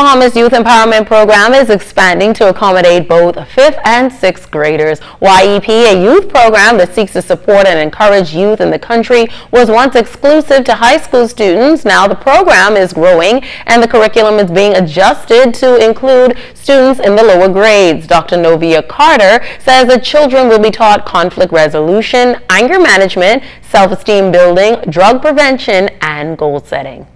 Bahamas Youth Empowerment Program is expanding to accommodate both 5th and 6th graders. YEP, a youth program that seeks to support and encourage youth in the country, was once exclusive to high school students. Now the program is growing and the curriculum is being adjusted to include students in the lower grades. Dr. Novia Carter says that children will be taught conflict resolution, anger management, self-esteem building, drug prevention, and goal setting.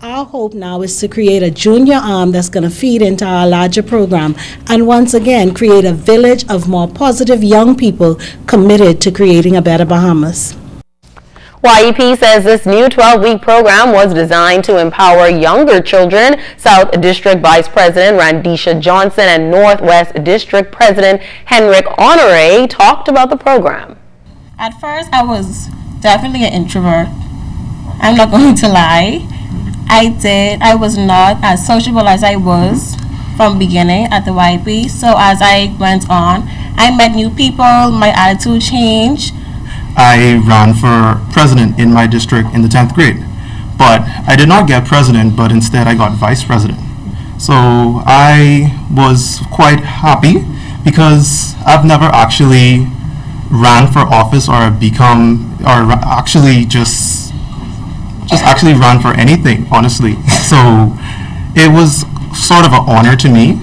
Our hope now is to create a junior arm that's going to feed into our larger program and once again create a village of more positive young people committed to creating a better Bahamas. YEP says this new 12-week program was designed to empower younger children. South District Vice President Randisha Johnson and Northwest District President Henrik Honore talked about the program. At first, I was definitely an introvert. I'm not going to lie. I did. I was not as sociable as I was from beginning at the YP. So as I went on, I met new people. My attitude changed. I ran for president in my district in the 10th grade. But I did not get president, but instead I got vice president. So I was quite happy because I've never actually ran for office or become, or actually just just actually run for anything, honestly. So it was sort of an honor to me